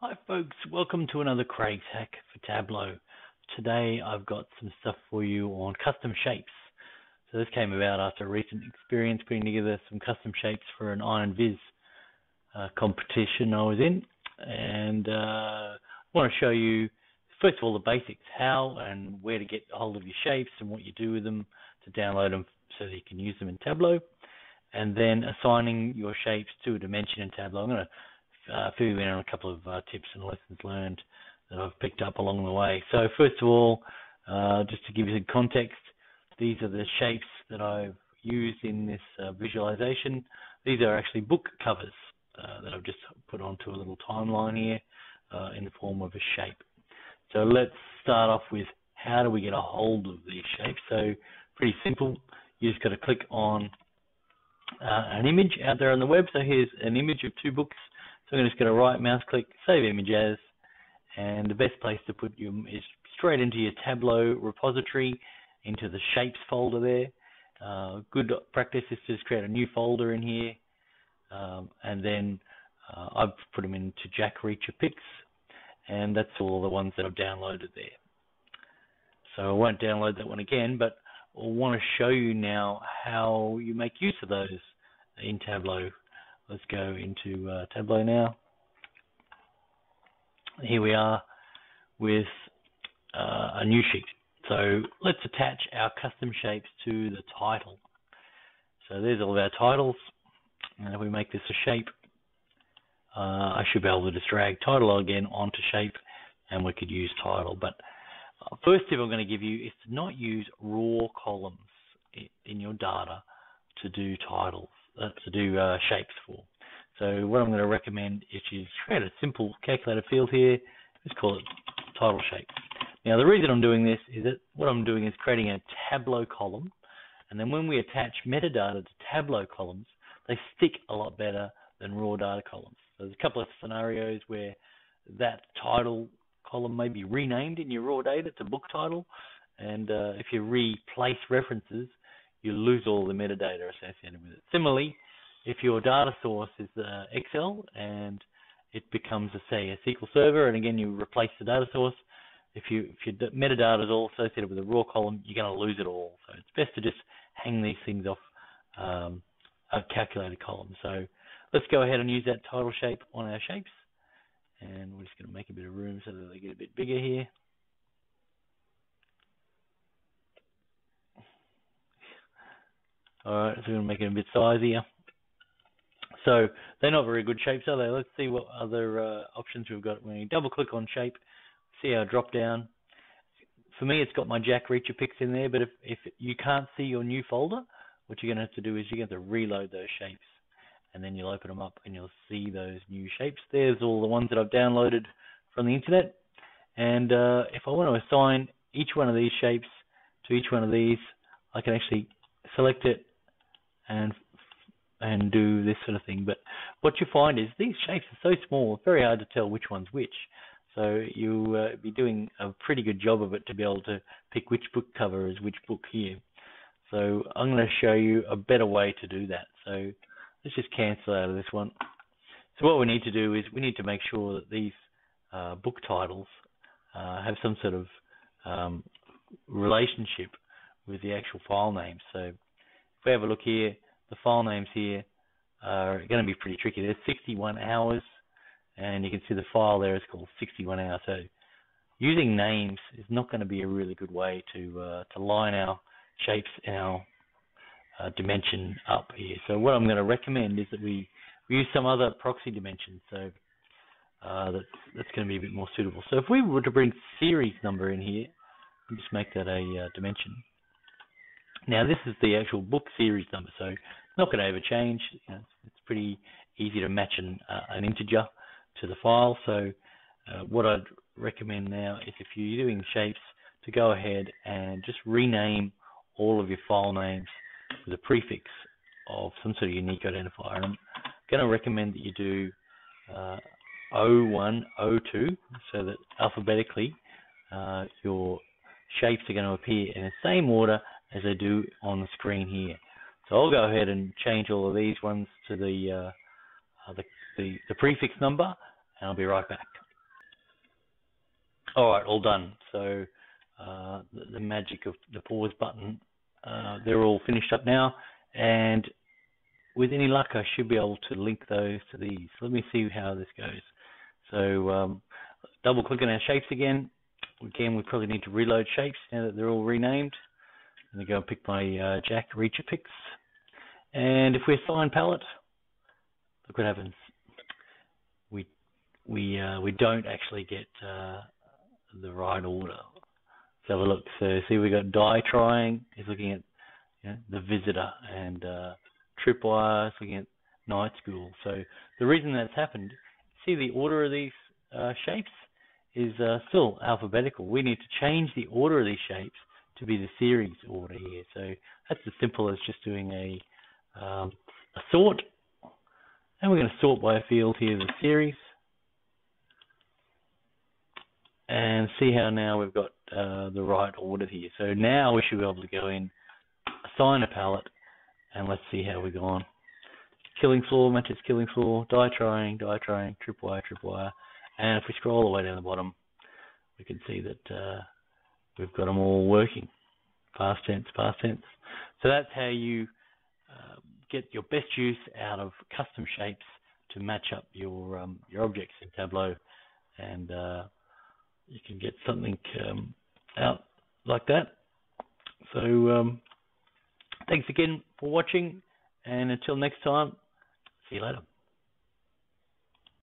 Hi folks, welcome to another Craig's Hack for Tableau. Today I've got some stuff for you on custom shapes. So this came about after a recent experience putting together some custom shapes for an Iron Viz uh, competition I was in. And uh, I want to show you, first of all, the basics, how and where to get hold of your shapes and what you do with them to download them so that you can use them in Tableau. And then assigning your shapes to a dimension in Tableau. I'm going to uh, you in on a couple of uh, tips and lessons learned that I've picked up along the way. So first of all, uh, just to give you some context, these are the shapes that I've used in this uh, visualization. These are actually book covers uh, that I've just put onto a little timeline here uh, in the form of a shape. So let's start off with how do we get a hold of these shapes? So pretty simple. You just got to click on an image out there on the web. So here's an image of two books so I'm just going to right mouse click, save image as, and the best place to put you is straight into your Tableau repository, into the shapes folder there. Uh, good practice is to just create a new folder in here, um, and then uh, I've put them into Jack Reacher Pics, and that's all the ones that I've downloaded there. So I won't download that one again, but I want to show you now how you make use of those in Tableau Let's go into uh, Tableau now. Here we are with uh, a new sheet. So let's attach our custom shapes to the title. So there's all of our titles. And if we make this a shape, uh, I should be able to just drag title again onto shape and we could use title. But uh, first tip I'm going to give you is to not use raw columns in your data to do titles uh, to do uh, shapes for. So what I'm going to recommend is you create a simple calculated field here. Let's call it title shape. Now the reason I'm doing this is that what I'm doing is creating a Tableau column, and then when we attach metadata to Tableau columns, they stick a lot better than raw data columns. So there's a couple of scenarios where that title column may be renamed in your raw data to book title, and uh, if you replace references, you lose all the metadata associated with it. Similarly, if your data source is uh, Excel and it becomes, a, say, a SQL Server, and again you replace the data source, if you if your metadata is all associated with a raw column, you're going to lose it all. So it's best to just hang these things off um, a calculated column. So let's go ahead and use that title shape on our shapes, and we're just going to make a bit of room so that they get a bit bigger here. Alright, so we're going to make it a bit sizier. So they're not very good shapes, are they? Let's see what other uh, options we've got. When you double click on shape, see our drop down. For me, it's got my Jack Reacher pics in there, but if, if you can't see your new folder, what you're going to have to do is you're going to have to reload those shapes. And then you'll open them up and you'll see those new shapes. There's all the ones that I've downloaded from the internet. And uh, if I want to assign each one of these shapes to each one of these, I can actually select it and and do this sort of thing. But what you find is these shapes are so small, it's very hard to tell which one's which. So you'll uh, be doing a pretty good job of it to be able to pick which book cover is which book here. So I'm going to show you a better way to do that. So let's just cancel out of this one. So what we need to do is we need to make sure that these uh, book titles uh, have some sort of um, relationship with the actual file names. So if we have a look here, the file names here are going to be pretty tricky. There's 61 hours, and you can see the file there is called 61 hours. So using names is not going to be a really good way to uh, to line our shapes and our uh, dimension up here. So what I'm going to recommend is that we, we use some other proxy dimension. So uh, that's that's going to be a bit more suitable. So if we were to bring series number in here, just make that a uh, dimension. Now this is the actual book series number, so it's not going to ever change. You know, it's pretty easy to match an, uh, an integer to the file. So uh, what I'd recommend now is if you're doing shapes to go ahead and just rename all of your file names with a prefix of some sort of unique identifier. And I'm going to recommend that you do uh, 01, 02, so that alphabetically uh, your shapes are going to appear in the same order as I do on the screen here. So I'll go ahead and change all of these ones to the, uh, uh, the, the, the prefix number, and I'll be right back. All right, all done. So uh, the, the, magic of the pause button, uh, they're all finished up now, and with any luck, I should be able to link those to these. Let me see how this goes. So um, double click on our shapes again. Again, we probably need to reload shapes now that they're all renamed. I'm going to go and pick my uh, Jack Reacher Pics. And if we assign palette, look what happens. We we uh, we don't actually get uh, the right order. Let's have a look. So see, we got die trying. He's looking at you know, the visitor, and uh, tripwire is looking at night school. So the reason that's happened, see the order of these uh, shapes is uh, still alphabetical. We need to change the order of these shapes to be the series order here. So that's as simple as just doing a um, a sort. And we're going to sort by a field here, the series. And see how now we've got uh, the right order here. So now we should be able to go in, assign a palette, and let's see how we go on. Killing floor matches killing floor, die trying, die trying, tripwire, tripwire. And if we scroll all the way down the bottom, we can see that uh, we've got them all working. Past tense, past tense. So that's how you get your best use out of custom shapes to match up your um, your objects in Tableau, and uh, you can get something um, out like that. So um, thanks again for watching, and until next time, see you later.